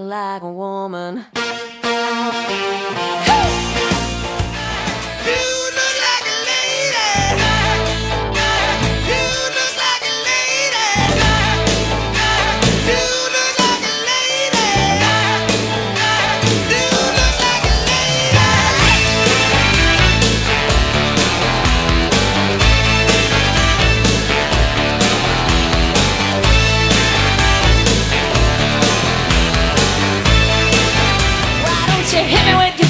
like a woman. You hit me with